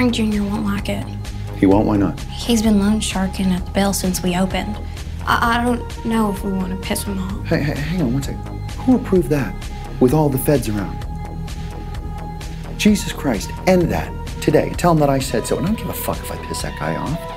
Frank Jr. won't like it. He won't. Why not? He's been loan sharking at the Belle since we opened. I, I don't know if we want to piss him off. Hey, hey, hang on one second. Who approved that? With all the feds around. Jesus Christ, end that today. Tell him that I said so. And I don't give a fuck if I piss that guy off.